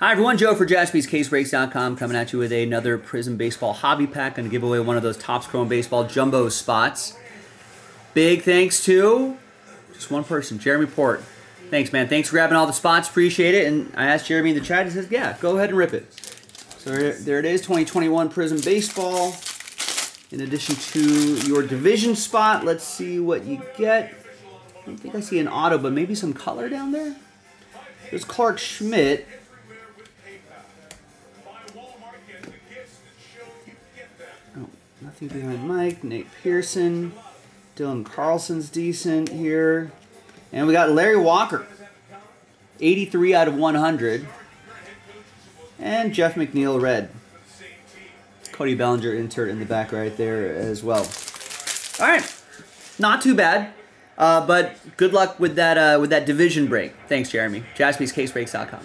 Hi everyone, Joe for jaspyscasebreaks.com coming at you with another Prizm Baseball Hobby Pack. Going to give away one of those Topps Chrome Baseball Jumbo spots. Big thanks to just one person, Jeremy Port. Thanks, man. Thanks for grabbing all the spots. Appreciate it. And I asked Jeremy in the chat. He says, yeah, go ahead and rip it. So there it is, 2021 Prizm Baseball. In addition to your division spot, let's see what you get. I don't think I see an auto, but maybe some color down there. There's Clarke Schmidt. Nothing behind Mike. Nate Pearson. Dylan Carlson's decent here. And we got Larry Walker. 83 out of 100. And Jeff McNeil red. Cody Bellinger insert in the back right there as well. All right, not too bad, uh, but good luck with that uh, with that division break. Thanks, Jeremy. JaspysCaseBreaks.com.